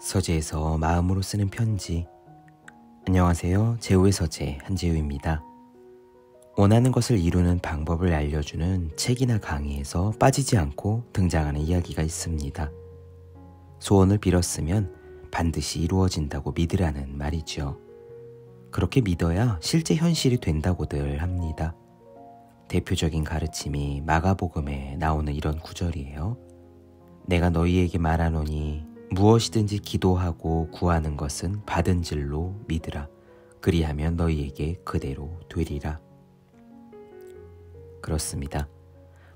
서재에서 마음으로 쓰는 편지. 안녕하세요. 제우의 서재 한재우입니다. 원하는 것을 이루는 방법을 알려주는 책이나 강의에서 빠지지 않고 등장하는 이야기가 있습니다. 소원을 빌었으면 반드시 이루어진다고 믿으라는 말이죠. 그렇게 믿어야 실제 현실이 된다고들 합니다. 대표적인 가르침이 마가복음에 나오는 이런 구절이에요. 내가 너희에게 말하노니 무엇이든지 기도하고 구하는 것은 받은 줄로 믿으라. 그리하면 너희에게 그대로 되리라. 그렇습니다.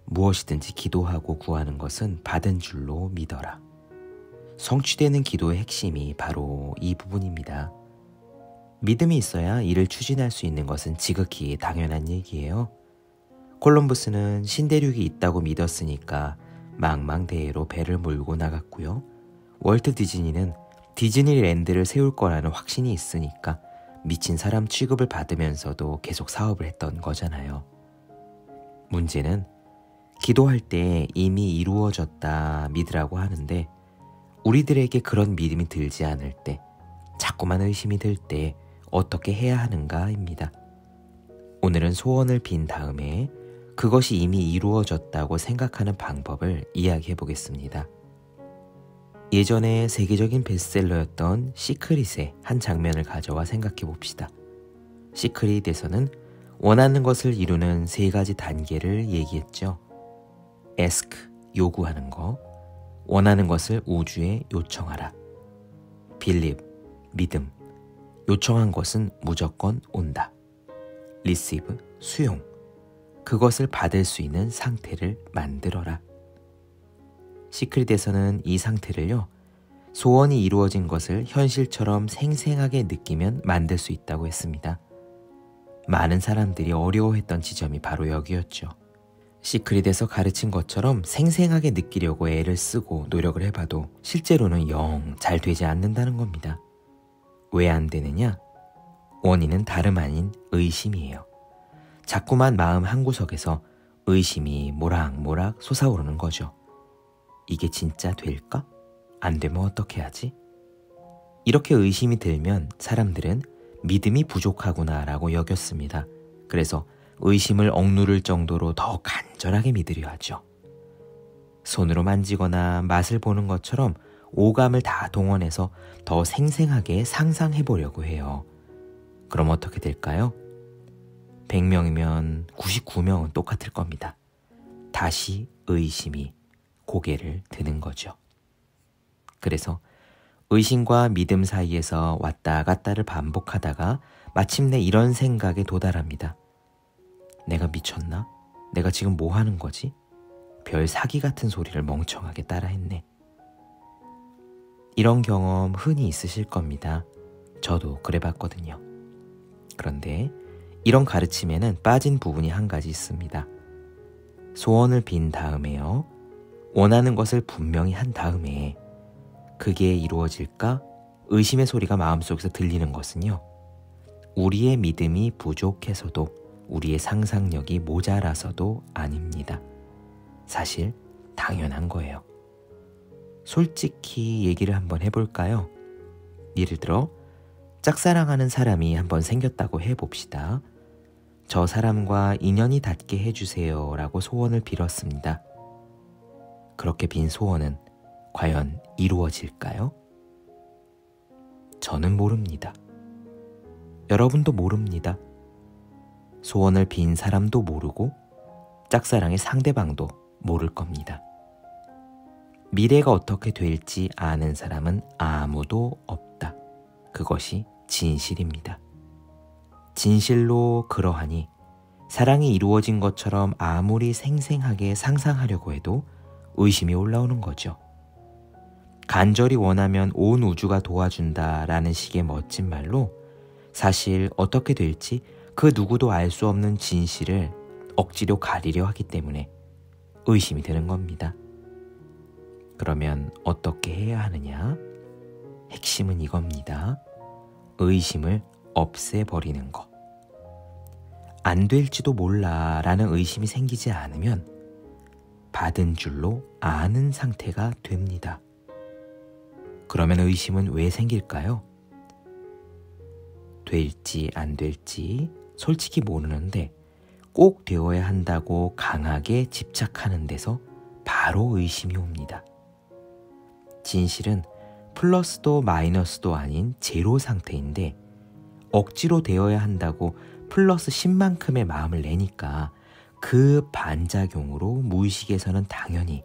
무엇이든지 기도하고 구하는 것은 받은 줄로 믿어라. 성취되는 기도의 핵심이 바로 이 부분입니다. 믿음이 있어야 이를 추진할 수 있는 것은 지극히 당연한 얘기예요. 콜럼부스는 신대륙이 있다고 믿었으니까 망망대해로 배를 몰고 나갔고요. 월트 디즈니는 디즈니랜드를 세울 거라는 확신이 있으니까 미친 사람 취급을 받으면서도 계속 사업을 했던 거잖아요. 문제는 기도할 때 이미 이루어졌다 믿으라고 하는데 우리들에게 그런 믿음이 들지 않을 때 자꾸만 의심이 들 때 어떻게 해야 하는가입니다. 오늘은 소원을 빈 다음에 그것이 이미 이루어졌다고 생각하는 방법을 이야기해 보겠습니다. 예전에 세계적인 베스트셀러였던 시크릿의 한 장면을 가져와 생각해 봅시다. 시크릿에서는 원하는 것을 이루는 세 가지 단계를 얘기했죠. ask, 요구하는 거. 원하는 것을 우주에 요청하라. believe, 믿음. 요청한 것은 무조건 온다. receive, 수용. 그것을 받을 수 있는 상태를 만들어라. 시크릿에서는 이 상태를요, 소원이 이루어진 것을 현실처럼 생생하게 느끼면 만들 수 있다고 했습니다. 많은 사람들이 어려워했던 지점이 바로 여기였죠. 시크릿에서 가르친 것처럼 생생하게 느끼려고 애를 쓰고 노력을 해봐도 실제로는 영 잘 되지 않는다는 겁니다. 왜 안 되느냐? 원인은 다름 아닌 의심이에요. 자꾸만 마음 한구석에서 의심이 모락모락 솟아오르는 거죠. 이게 진짜 될까? 안 되면 어떻게 하지? 이렇게 의심이 들면 사람들은 믿음이 부족하구나라고 여겼습니다. 그래서 의심을 억누를 정도로 더 간절하게 믿으려 하죠. 손으로 만지거나 맛을 보는 것처럼 오감을 다 동원해서 더 생생하게 상상해 보려고 해요. 그럼 어떻게 될까요? 100명이면 99명은 똑같을 겁니다. 다시 의심이 고개를 드는 거죠. 그래서 의심과 믿음 사이에서 왔다 갔다를 반복하다가 마침내 이런 생각에 도달합니다. 내가 미쳤나? 내가 지금 뭐 하는 거지? 별 사기 같은 소리를 멍청하게 따라했네. 이런 경험 흔히 있으실 겁니다. 저도 그래 봤거든요. 그런데 이런 가르침에는 빠진 부분이 한 가지 있습니다. 소원을 빈 다음에요. 원하는 것을 분명히 한 다음에 그게 이루어질까? 의심의 소리가 마음속에서 들리는 것은요. 우리의 믿음이 부족해서도 우리의 상상력이 모자라서도 아닙니다. 사실 당연한 거예요. 솔직히 얘기를 한번 해볼까요? 예를 들어, 짝사랑하는 사람이 한번 생겼다고 해봅시다. 저 사람과 인연이 닿게 해주세요 라고 소원을 빌었습니다. 그렇게 빈 소원은 과연 이루어질까요? 저는 모릅니다. 여러분도 모릅니다. 소원을 빈 사람도 모르고 짝사랑의 상대방도 모를 겁니다. 미래가 어떻게 될지 아는 사람은 아무도 없다. 그것이 진실입니다. 진실로 그러하니 사랑이 이루어진 것처럼 아무리 생생하게 상상하려고 해도 의심이 올라오는 거죠. 간절히 원하면 온 우주가 도와준다 라는 식의 멋진 말로 사실 어떻게 될지 그 누구도 알 수 없는 진실을 억지로 가리려 하기 때문에 의심이 되는 겁니다. 그러면 어떻게 해야 하느냐? 핵심은 이겁니다. 의심을 없애버리는 것. 안 될지도 몰라 라는 의심이 생기지 않으면 받은 줄로 아는 상태가 됩니다. 그러면 의심은 왜 생길까요? 될지 안 될지 솔직히 모르는데 꼭 되어야 한다고 강하게 집착하는 데서 바로 의심이 옵니다. 진실은 플러스도 마이너스도 아닌 제로 상태인데 억지로 되어야 한다고 플러스 10만큼의 마음을 내니까 그 반작용으로 무의식에서는 당연히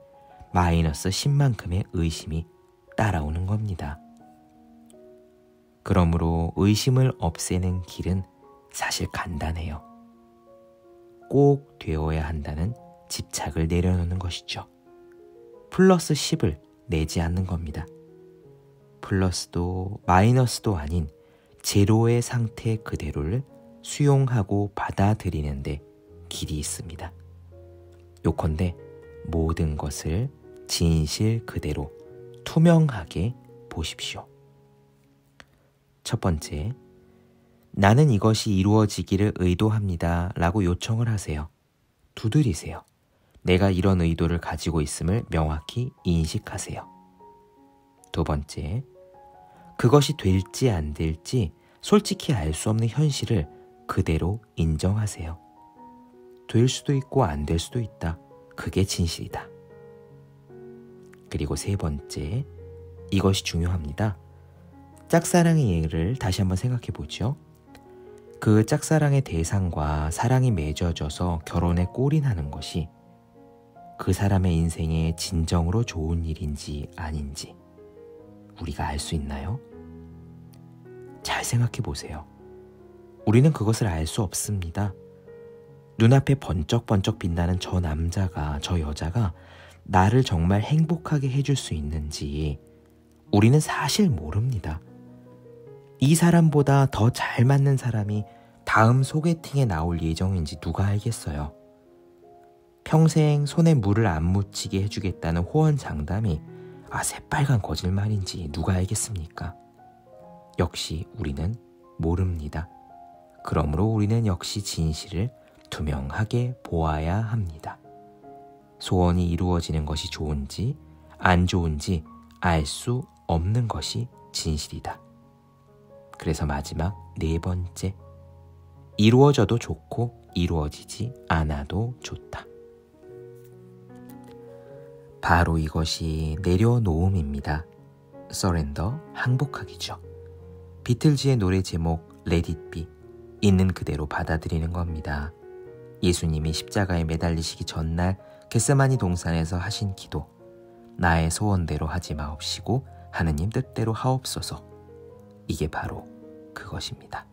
마이너스 10만큼의 의심이 따라오는 겁니다. 그러므로 의심을 없애는 길은 사실 간단해요. 꼭 되어야 한다는 집착을 내려놓는 것이죠. 플러스 10을 내지 않는 겁니다. 플러스도 마이너스도 아닌 제로의 상태 그대로를 수용하고 받아들이는데 길이 있습니다. 요컨대 모든 것을 진실 그대로 투명하게 보십시오. 첫 번째, 나는 이것이 이루어지기를 의도합니다. 라고 요청을 하세요. 두드리세요. 내가 이런 의도를 가지고 있음을 명확히 인식하세요. 두 번째, 그것이 될지 안 될지 솔직히 알 수 없는 현실을 그대로 인정하세요. 될 수도 있고 안 될 수도 있다. 그게 진실이다. 그리고 세 번째, 이것이 중요합니다. 짝사랑의 예를 다시 한번 생각해 보죠. 그 짝사랑의 대상과 사랑이 맺어져서 결혼에 꼴이나는 것이 그 사람의 인생에 진정으로 좋은 일인지 아닌지 우리가 알 수 있나요? 잘 생각해 보세요. 우리는 그것을 알 수 없습니다. 눈앞에 번쩍번쩍 빛나는 저 남자가, 저 여자가 나를 정말 행복하게 해줄 수 있는지 우리는 사실 모릅니다. 이 사람보다 더 잘 맞는 사람이 다음 소개팅에 나올 예정인지 누가 알겠어요. 평생 손에 물을 안 묻히게 해주겠다는 호언 장담이 아, 새빨간 거짓말인지 누가 알겠습니까? 역시 우리는 모릅니다. 그러므로 우리는 역시 진실을 투명하게 보아야 합니다. 소원이 이루어지는 것이 좋은지 안 좋은지 알 수 없는 것이 진실이다. 그래서 마지막 네 번째. 이루어져도 좋고 이루어지지 않아도 좋다. 바로 이것이 내려놓음입니다. 서렌더 항복하기죠. 비틀즈의 노래 제목 It Be 있는 그대로 받아들이는 겁니다. 예수님이 십자가에 매달리시기 전날 겟세마니 동산에서 하신 기도 나의 소원대로 하지 마옵시고 하느님 뜻대로 하옵소서 이게 바로 그것입니다.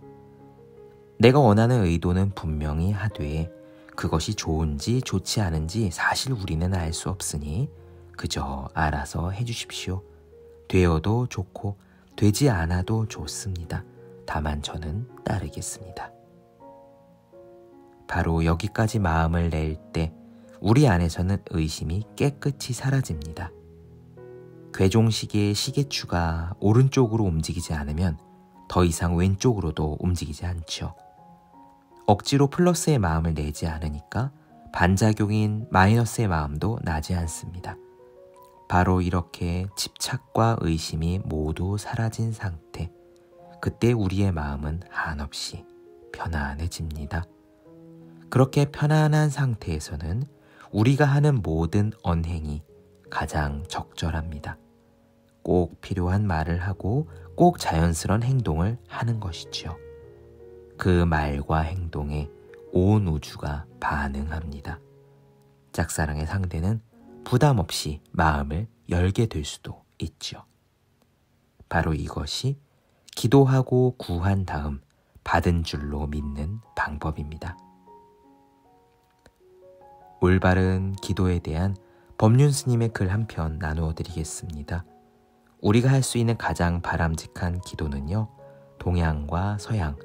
내가 원하는 의도는 분명히 하되 그것이 좋은지 좋지 않은지 사실 우리는 알 수 없으니 그저 알아서 해주십시오. 되어도 좋고 되지 않아도 좋습니다. 다만 저는 따르겠습니다. 바로 여기까지 마음을 낼 때 우리 안에서는 의심이 깨끗이 사라집니다. 괴종시계의 시계추가 오른쪽으로 움직이지 않으면 더 이상 왼쪽으로도 움직이지 않죠. 억지로 플러스의 마음을 내지 않으니까 반작용인 마이너스의 마음도 나지 않습니다. 바로 이렇게 집착과 의심이 모두 사라진 상태. 그때 우리의 마음은 한없이 편안해집니다. 그렇게 편안한 상태에서는 우리가 하는 모든 언행이 가장 적절합니다. 꼭 필요한 말을 하고 꼭 자연스러운 행동을 하는 것이지요. 그 말과 행동에 온 우주가 반응합니다. 짝사랑의 상대는 부담 없이 마음을 열게 될 수도 있죠. 바로 이것이 기도하고 구한 다음 받은 줄로 믿는 방법입니다. 올바른 기도에 대한 법륜 스님의 글 한 편 나누어 드리겠습니다. 우리가 할 수 있는 가장 바람직한 기도는요, 동양과 서양,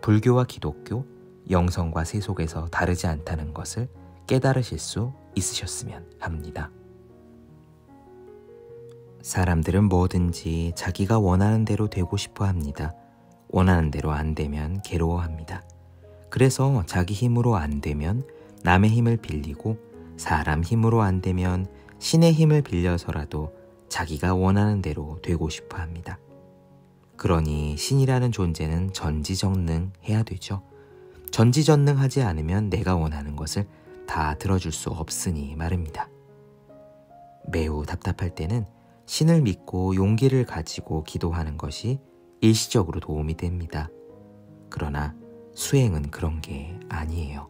불교와 기독교, 영성과 세속에서 다르지 않다는 것을 깨달으실 수 있으셨으면 합니다. 사람들은 뭐든지 자기가 원하는 대로 되고 싶어 합니다. 원하는 대로 안 되면 괴로워합니다. 그래서 자기 힘으로 안 되면 남의 힘을 빌리고 사람 힘으로 안 되면 신의 힘을 빌려서라도 자기가 원하는 대로 되고 싶어 합니다. 그러니 신이라는 존재는 전지전능해야 되죠. 전지전능하지 않으면 내가 원하는 것을 다 들어줄 수 없으니 말입니다. 매우 답답할 때는 신을 믿고 용기를 가지고 기도하는 것이 일시적으로 도움이 됩니다. 그러나 수행은 그런 게 아니에요.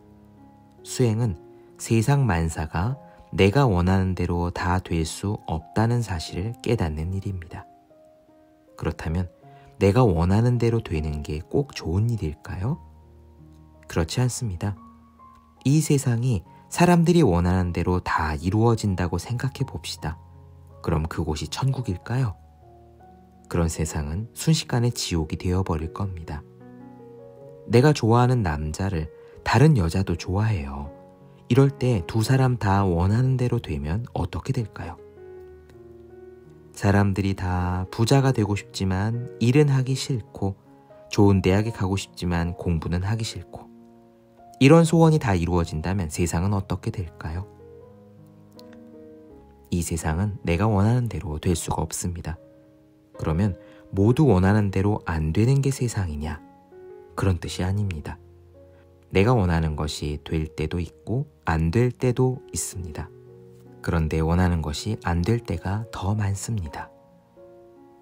수행은 세상 만사가 내가 원하는 대로 다 될 수 없다는 사실을 깨닫는 일입니다. 그렇다면 내가 원하는 대로 되는 게 꼭 좋은 일일까요? 그렇지 않습니다. 이 세상이 사람들이 원하는 대로 다 이루어진다고 생각해 봅시다. 그럼 그곳이 천국일까요? 그런 세상은 순식간에 지옥이 되어버릴 겁니다. 내가 좋아하는 남자를 다른 여자도 좋아해요. 이럴 때 두 사람 다 원하는 대로 되면 어떻게 될까요? 사람들이 다 부자가 되고 싶지만 일은 하기 싫고 좋은 대학에 가고 싶지만 공부는 하기 싫고 이런 소원이 다 이루어진다면 세상은 어떻게 될까요? 이 세상은 내가 원하는 대로 될 수가 없습니다. 그러면 모두 원하는 대로 안 되는 게 세상이냐? 그런 뜻이 아닙니다. 내가 원하는 것이 될 때도 있고 안 될 때도 있습니다. 그런데 원하는 것이 안 될 때가 더 많습니다.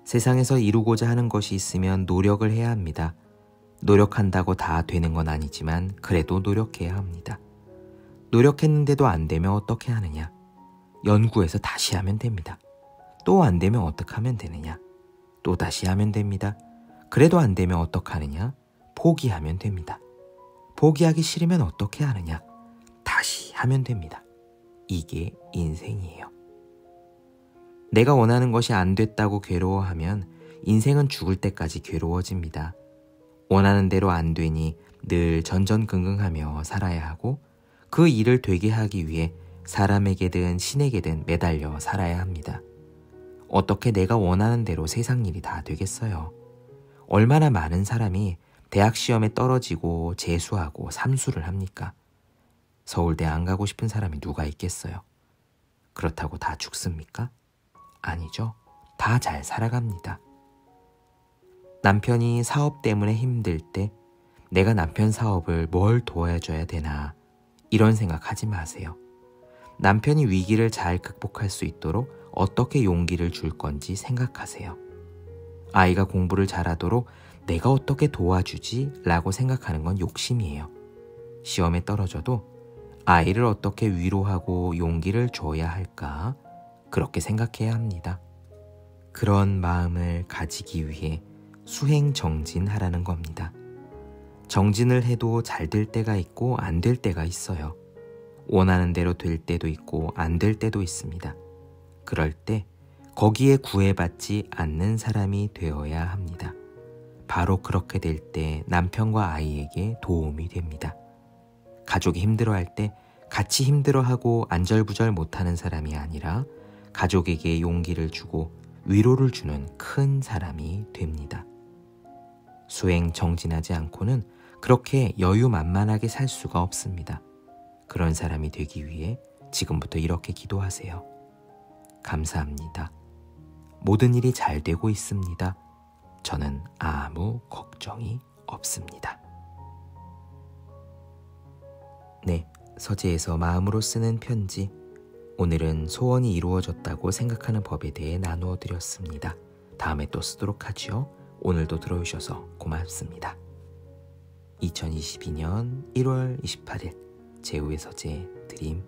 세상에서 이루고자 하는 것이 있으면 노력을 해야 합니다. 노력한다고 다 되는 건 아니지만 그래도 노력해야 합니다. 노력했는데도 안 되면 어떻게 하느냐? 연구해서 다시 하면 됩니다. 또 안 되면 어떻게 하면 되느냐? 또 다시 하면 됩니다. 그래도 안 되면 어떻게 하느냐? 포기하면 됩니다. 포기하기 싫으면 어떻게 하느냐? 다시 하면 됩니다. 이게 인생이에요. 내가 원하는 것이 안 됐다고 괴로워하면 인생은 죽을 때까지 괴로워집니다. 원하는 대로 안 되니 늘 전전긍긍하며 살아야 하고 그 일을 되게 하기 위해 사람에게든 신에게든 매달려 살아야 합니다. 어떻게 내가 원하는 대로 세상 일이 다 되겠어요? 얼마나 많은 사람이 대학 시험에 떨어지고 재수하고 삼수를 합니까? 서울대 안 가고 싶은 사람이 누가 있겠어요? 그렇다고 다 죽습니까? 아니죠. 다 잘 살아갑니다. 남편이 사업 때문에 힘들 때 내가 남편 사업을 뭘 도와줘야 되나 이런 생각 하지 마세요. 남편이 위기를 잘 극복할 수 있도록 어떻게 용기를 줄 건지 생각하세요. 아이가 공부를 잘하도록 내가 어떻게 도와주지? 라고 생각하는 건 욕심이에요. 시험에 떨어져도 아이를 어떻게 위로하고 용기를 줘야 할까? 그렇게 생각해야 합니다. 그런 마음을 가지기 위해 수행 정진하라는 겁니다. 정진을 해도 잘 될 때가 있고 안 될 때가 있어요. 원하는 대로 될 때도 있고 안 될 때도 있습니다. 그럴 때 거기에 구애받지 않는 사람이 되어야 합니다. 바로 그렇게 될 때 남편과 아이에게 도움이 됩니다. 가족이 힘들어할 때 같이 힘들어하고 안절부절 못하는 사람이 아니라 가족에게 용기를 주고 위로를 주는 큰 사람이 됩니다. 수행 정진하지 않고는 그렇게 여유만만하게 살 수가 없습니다. 그런 사람이 되기 위해 지금부터 이렇게 기도하세요. 감사합니다. 모든 일이 잘 되고 있습니다. 저는 아무 걱정이 없습니다. 네, 서재에서 마음으로 쓰는 편지. 오늘은 소원이 이루어졌다고 생각하는 법에 대해 나누어 드렸습니다. 다음에 또 쓰도록 하지요. 오늘도 들어주셔서 고맙습니다. 2022년 1월 28일 제우의 서재 드림